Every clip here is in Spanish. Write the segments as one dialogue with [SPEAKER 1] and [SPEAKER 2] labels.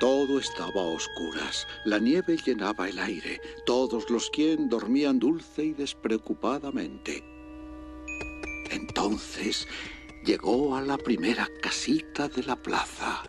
[SPEAKER 1] Todo estaba a oscuras, la nieve llenaba el aire, todos los quien dormían dulce y despreocupadamente. Entonces llegó a la primera casita de la plaza.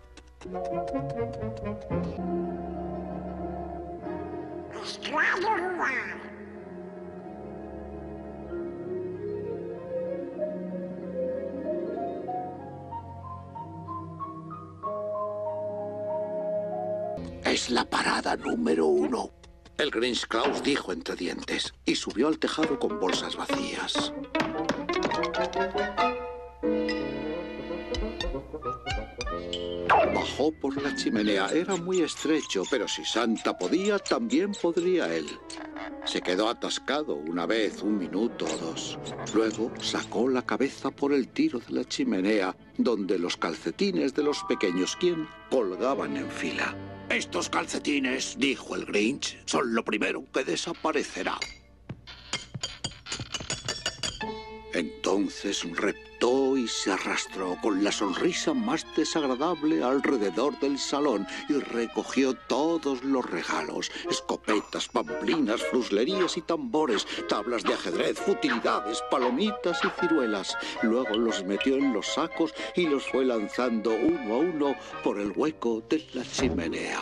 [SPEAKER 1] Es la parada número uno. El Grinch Klaus dijo entre dientes y subió al tejado con bolsas vacías. Bajó por la chimenea. Era muy estrecho, pero si Santa podía, también podría él. Se quedó atascado una vez, un minuto o dos. Luego sacó la cabeza por el tiro de la chimenea, donde los calcetines de los pequeños quien colgaban en fila. Estos calcetines, dijo el Grinch, son lo primero que desaparecerá. Entonces reptó y se arrastró con la sonrisa más desagradable alrededor del salón y recogió todos los regalos, escopetas, pamplinas, fruslerías y tambores, tablas de ajedrez, futilidades, palomitas y ciruelas. Luego los metió en los sacos y los fue lanzando uno a uno por el hueco de la chimenea.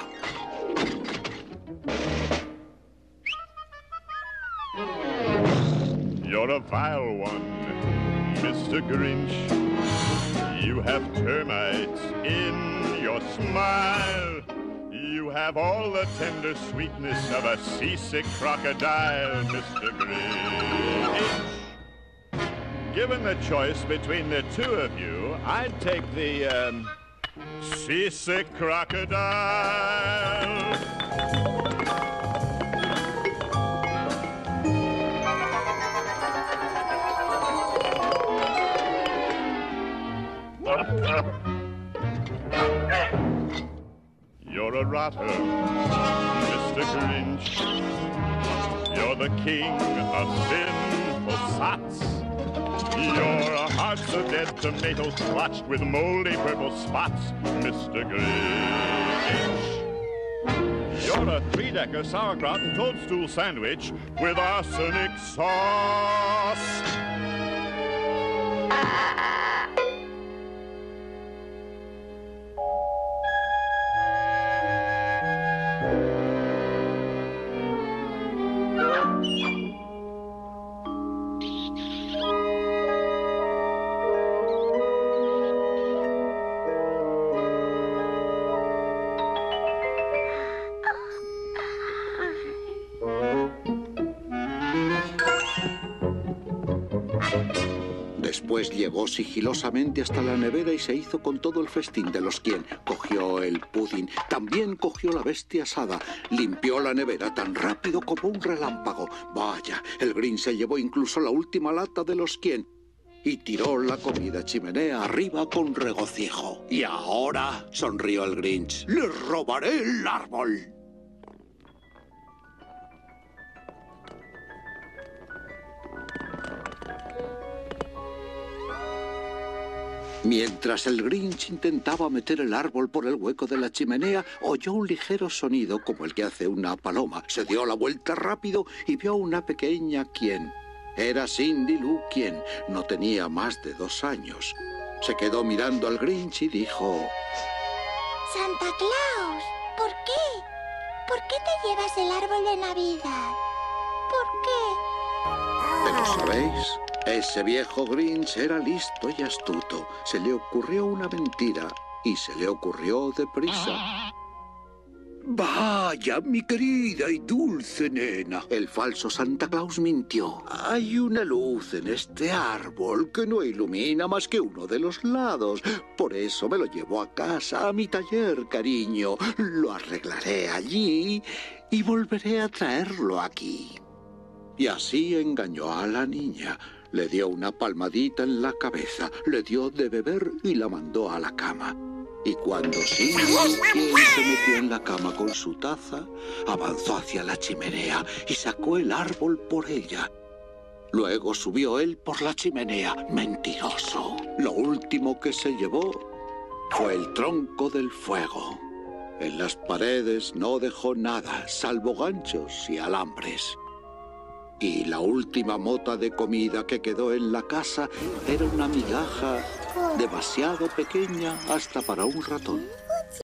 [SPEAKER 2] You're a vile one, Mr. Grinch. You have termites in your smile. You have all the tender sweetness of a seasick crocodile, Mr. Grinch. Given the choice between the two of you, I'd take the um, seasick crocodile. You're a rotter, Mr. Grinch. You're the king of sinful sots. Your heart's a dead tomato splotched with moldy purple spots, Mr. Grinch. You're a three-decker sauerkraut and toadstool sandwich with arsenic sauce.
[SPEAKER 1] Después llegó sigilosamente hasta la nevera y se hizo con todo el festín de los quien. Cogió el pudding, también cogió la bestia asada, limpió la nevera tan rápido como un relámpago. Vaya, el Green se llevó incluso la última lata de los quien y tiró la comida chimenea arriba con regocijo. Y ahora, sonrió el Grinch, le robaré el árbol. Mientras el Grinch intentaba meter el árbol por el hueco de la chimenea, oyó un ligero sonido como el que hace una paloma. Se dio la vuelta rápido y vio una pequeña quien. Era Cindy Lou quien no tenía más de dos años. Se quedó mirando al Grinch y dijo...
[SPEAKER 3] Santa Claus, ¿por qué? ¿Por qué te llevas el árbol de Navidad? ¿Por qué?
[SPEAKER 1] Pero sabéis, ese viejo Grinch era listo y astuto. Se le ocurrió una mentira y se le ocurrió deprisa. Vaya, mi querida y dulce nena. El falso Santa Claus mintió. Hay una luz en este árbol que no ilumina más que uno de los lados. Por eso me lo llevo a casa, a mi taller, cariño. Lo arreglaré allí y volveré a traerlo aquí. Y así engañó a la niña. Le dio una palmadita en la cabeza, le dio de beber y la mandó a la cama. Y cuando quien se metió en la cama con su taza, avanzó hacia la chimenea y sacó el árbol por ella. Luego subió él por la chimenea, mentiroso. Lo último que se llevó fue el tronco del fuego. En las paredes no dejó nada, salvo ganchos y alambres. Y la última mota de comida que quedó en la casa era una migaja demasiado pequeña hasta para un ratón.